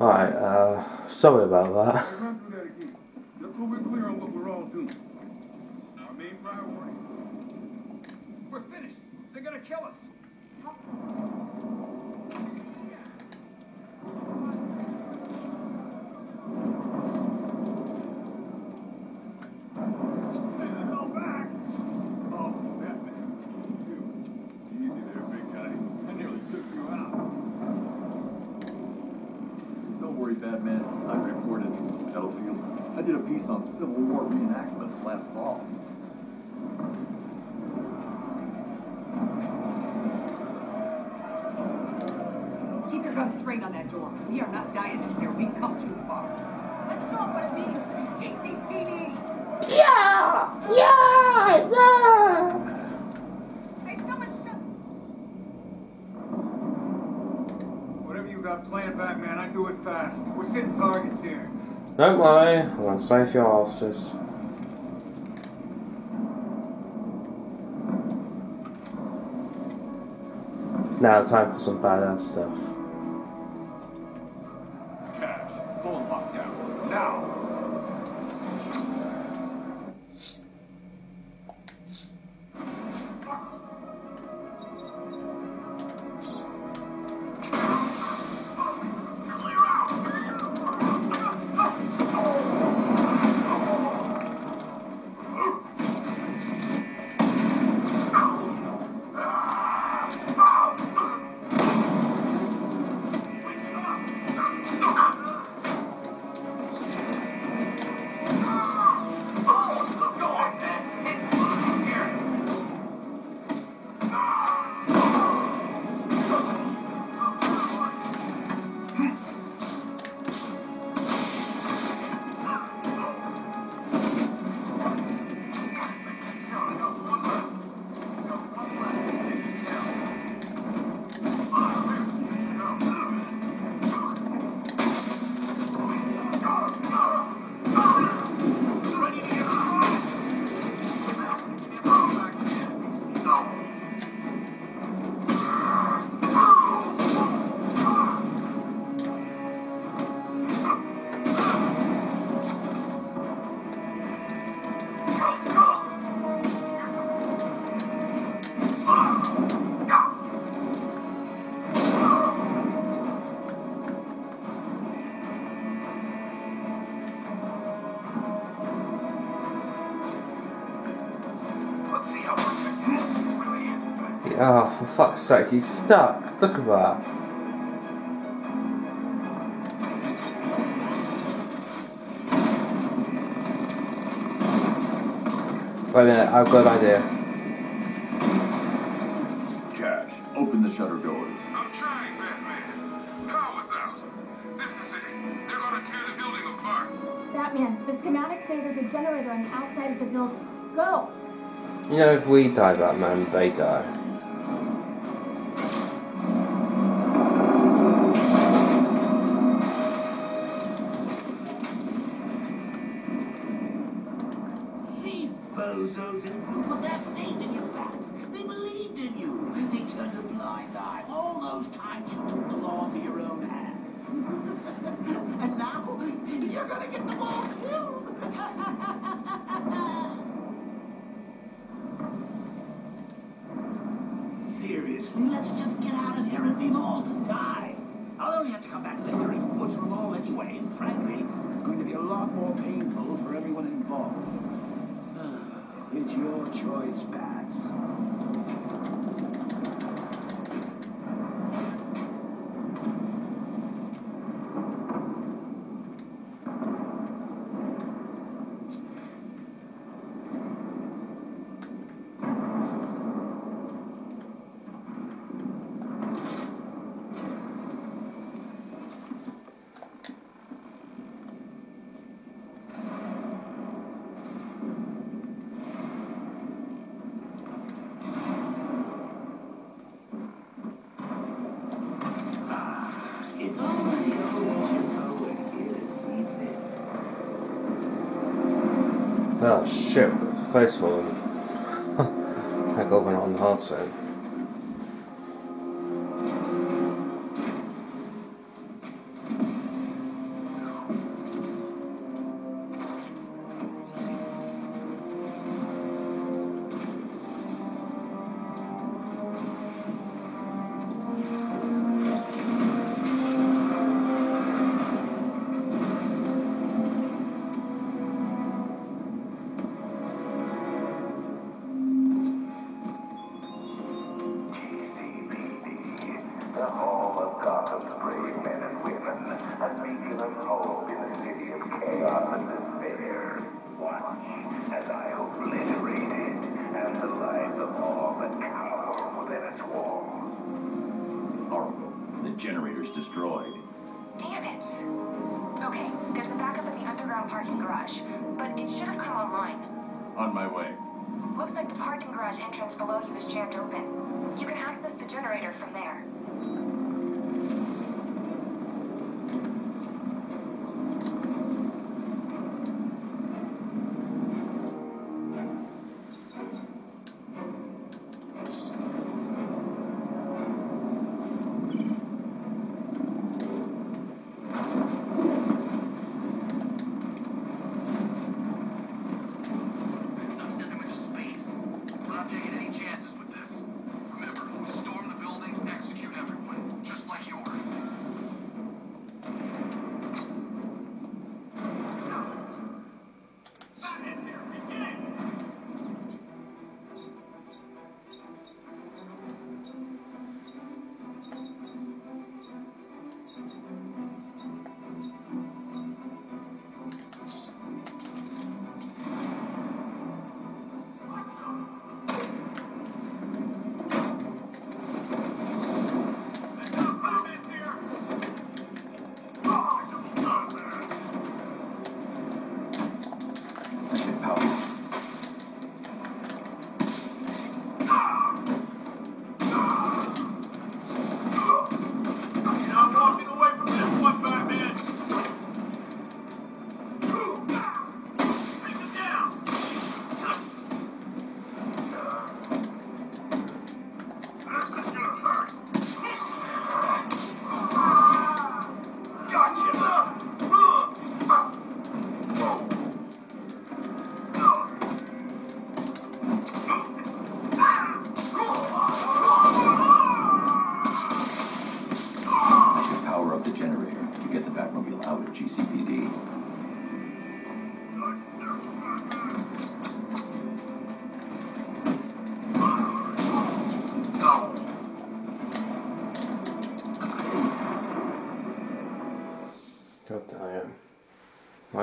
Alright, uh, sorry about that. We're finished. They're gonna kill us. Go back. Oh, Batman. You. Easy there, big guy. I nearly took you out. Don't worry, Batman. I reported from the battlefield. I did a piece on Civil War reenactments last fall. Keep your gun straight on that door. We are not dying in here. We've come too far. Let's show 'em what it means to be GCPD. Yeah! Yeah! Yeah! Hey, someone shut. Whatever you got planned, Batman, I do it fast. We're hitting targets here. Don't worry, I'm gonna save your asses. Now time for some badass stuff. Fuck's sake, he's stuck. Look at that. Wait a minute, I've got an idea. Cash, open the shutter doors. I'm trying, Batman. Power's out. This is it. They're gonna tear the building apart. Batman, the schematics say there's a generator on the outside of the building. Go! You know, if we die, Batman, they die. More painful for everyone involved. It's your choice, Bats. If only old Jimbo were here to see this. Oh shit, we've got face them. I got one on the hard side. Generator's destroyed. Damn it. Okay, there's a backup in the underground parking garage, but it should have come online. On my way. Looks like the parking garage entrance below you is jammed open. You can access the generator from there.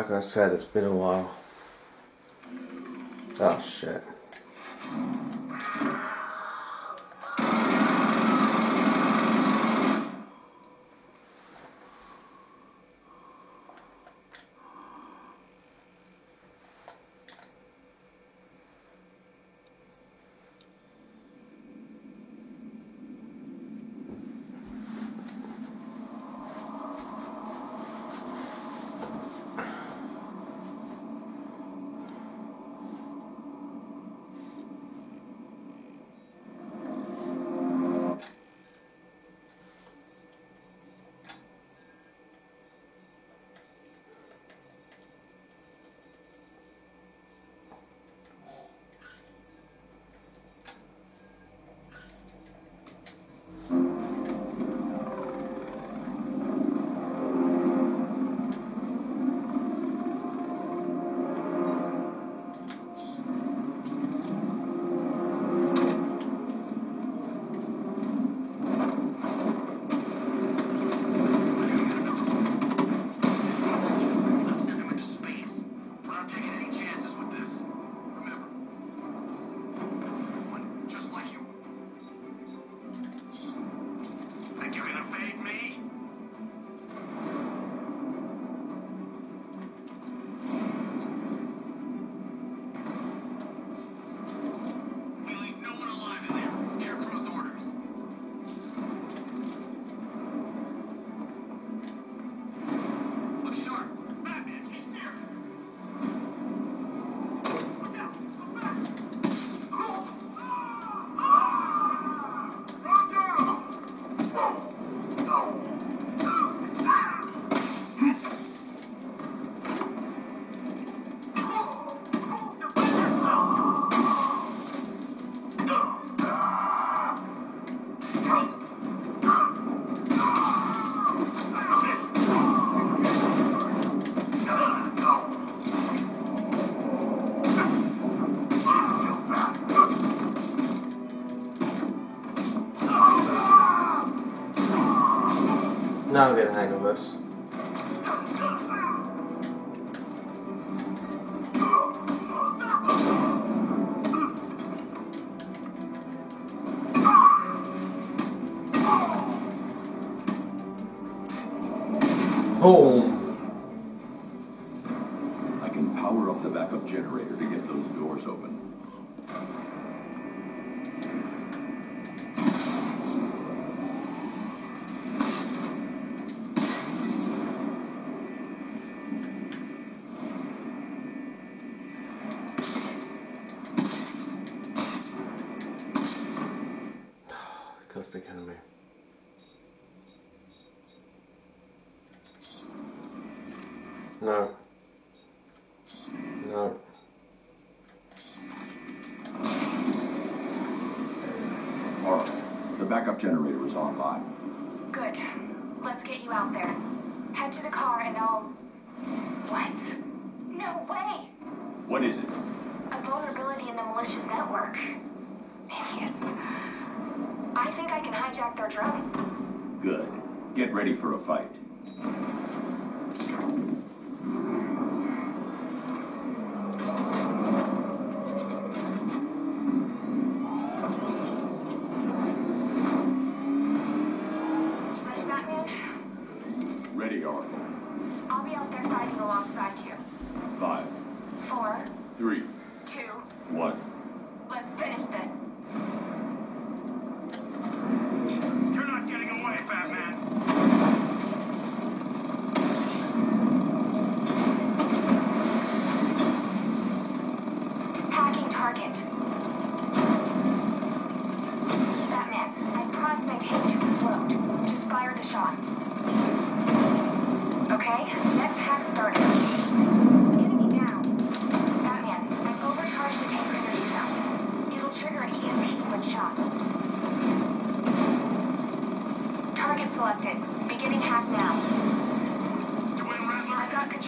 Like I said, it's been a while. Oh shit. Now I'm getting the hang of this. Boom! online. Good. Let's get you out there. Head to the car and I'll... What? No way! What is it? A vulnerability in the malicious network. Idiots. I think I can hijack their drones. Good. Get ready for a fight.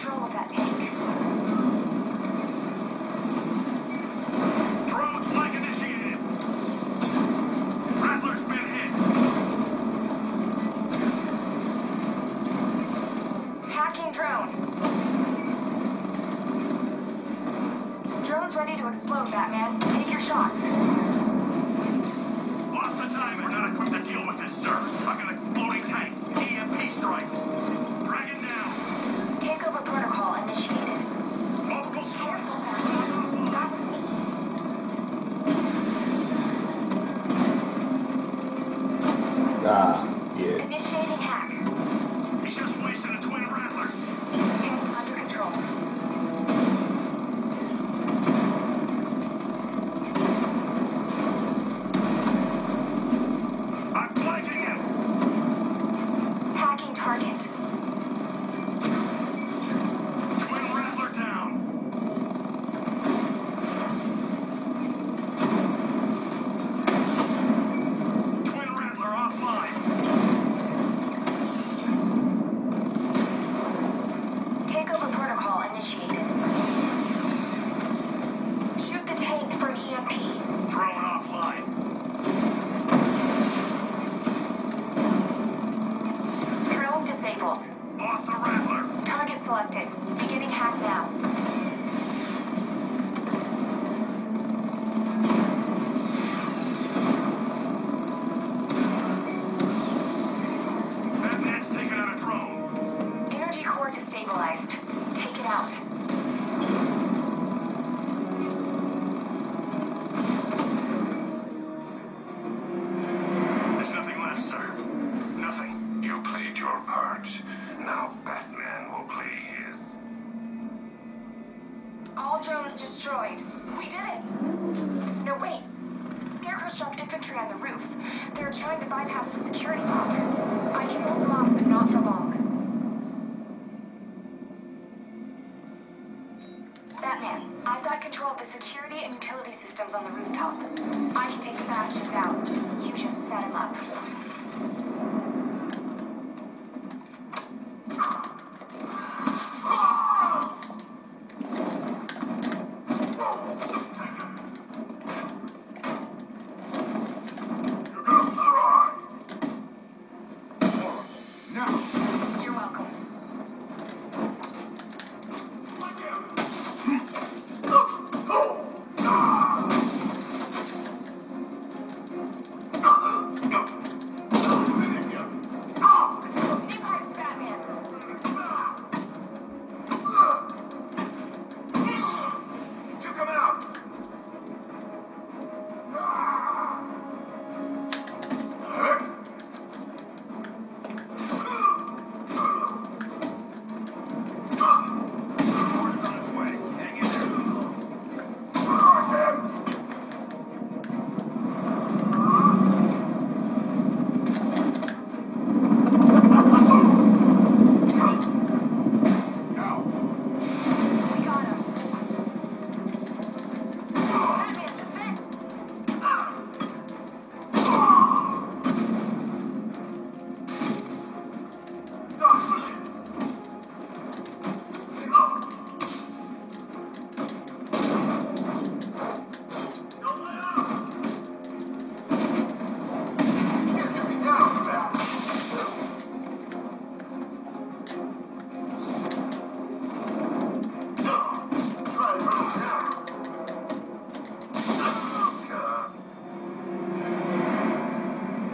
control of that Ah, yeah. Initiating hack.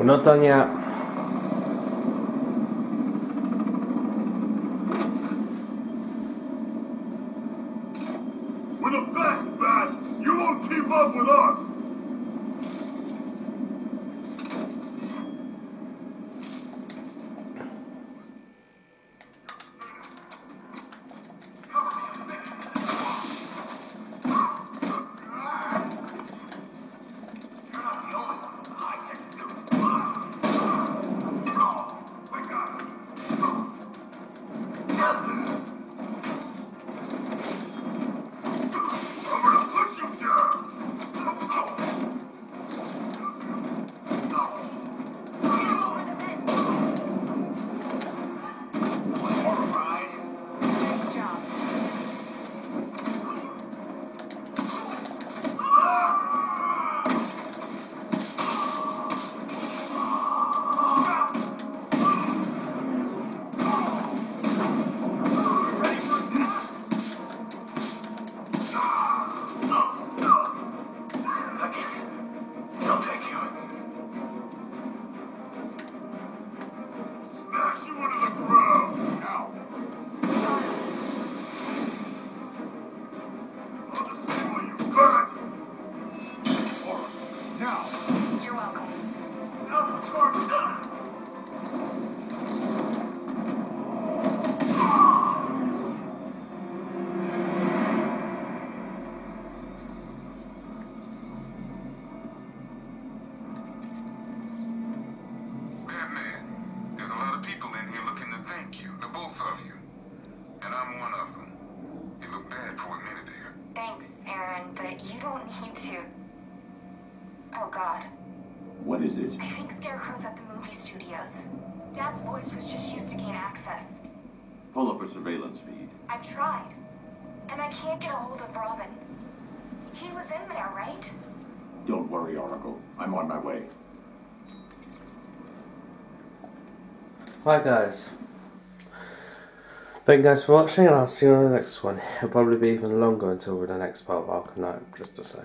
We're not done yet. We're the Bat! You won't keep up with us! Oh, God. What is it? I think Scarecrow's at the movie studios. Dad's voice was just used to gain access. Pull up a surveillance feed. I've tried. And I can't get a hold of Robin. He was in there, right? Don't worry, Oracle. I'm on my way. Hi guys. Thank you guys for watching and I'll see you on the next one. It'll probably be even longer until we're the next part of Arkham Knight, just to say.